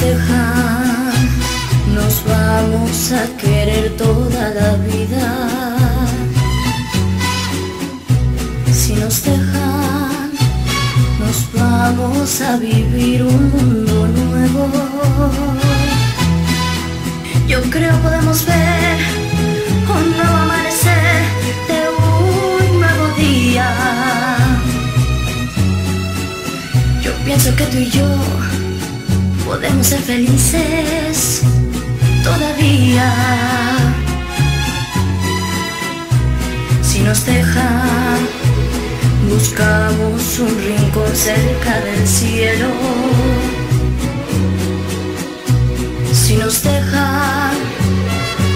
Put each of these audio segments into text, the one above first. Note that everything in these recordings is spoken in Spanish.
dejan, nos vamos a querer toda la vida. Si nos dejan, nos vamos a vivir un mundo nuevo. Yo creo podemos ver un nuevo amanecer de un nuevo día. Yo pienso que tú y yo podemos ser felices todavía. Si nos dejan, buscamos un rincón cerca del cielo. Si nos dejan,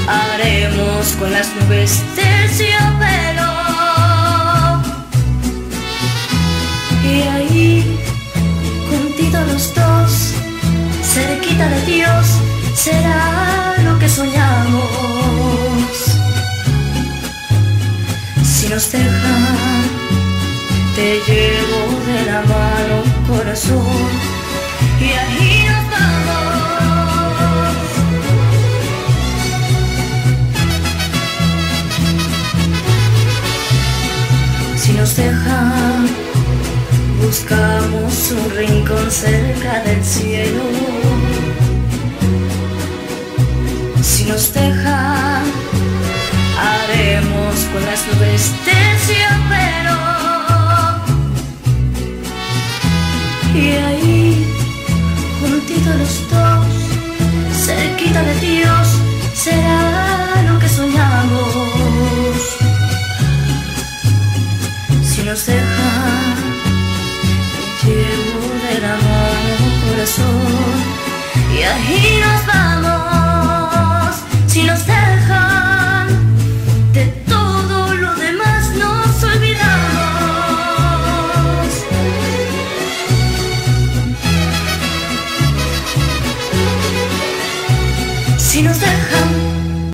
haremos con las nubes terciopelo. Será lo que soñamos. Si nos dejan, te llevo de la mano, corazón, y ahí nos. Si nos dejan, buscamos un rincón cerca del cielo. Si nos dejan, haremos con las nubes terciopelo. Y ahí, juntitos los dos, cerquita de Dios, será lo que soñamos. Si nos dejan, te llevo de la mano corazón y ahí nos vamos. nos dejamos.